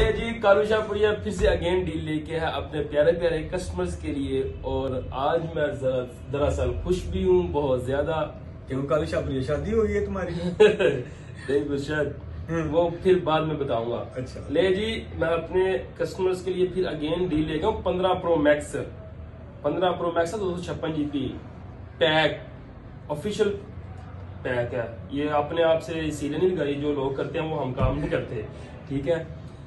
ले जी कालू शाहपुरिया फिर से अगेन डील लेके है अपने प्यारे प्यारे कस्टमर्स के लिए। और आज मैं दरअसल खुश भी हूँ बहुत ज़्यादा। क्यों कालू शाहपुरी शादी हो गई है तुम्हारी। नहीं गुरशद हम्म। वो फिर बाद में बताऊँगा। अच्छा। ले जी मैं अपने कस्टमर्स के लिए फिर अगेन डील लेगा हूँ पंद्रह प्रो मैक्स पंद्रह प्रो मैक्स है दो सौ छप्पन जीबी पैक ऑफिशियल पैक है। ये अपने आप से सीधे नहीं लगाई जो लोग करते हैं वो हम काम नहीं करते। ठीक है?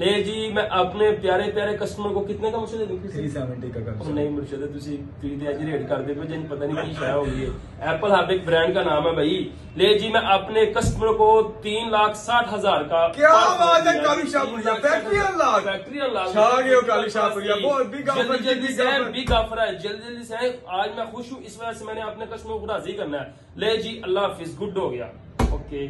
ਲੈ ਜੀ ਮੈਂ ਆਪਣੇ ਪਿਆਰੇ ਪਿਆਰੇ ਕਸਟਮਰ ਕੋ ਕਿਤਨੇ का मुझसे दे दूं फिर से? 370 का ਉਹ कालू नहीं मुर्शद ਤੁਸੀਂ ਤੁਸੀਂ ਤੇ ਅੱਜ ਰੇਟ ਕਰਦੇ ਪਏ ਜਿੰਨ पता नहीं की शायद होगी एप्पल हब एक ब्रांड का नाम है भाई ले जी मैं अपने कस्टमर को तीन लाख साठ हजार का क्या बात है, Kalu Shahpuriya, factory unlock. Factory unlock छा गए हो कालू शाहपुरिया, बहुत big offer, जल्दी जल्दी big से offer। बिग ऑफर है जल्दी जल्दी से है आज मैं खुश हूँ इस वजह से मैंने अपने कस्टमर को राजी करना है ले जी अल्लाह हाफिज गुड हो गया ओके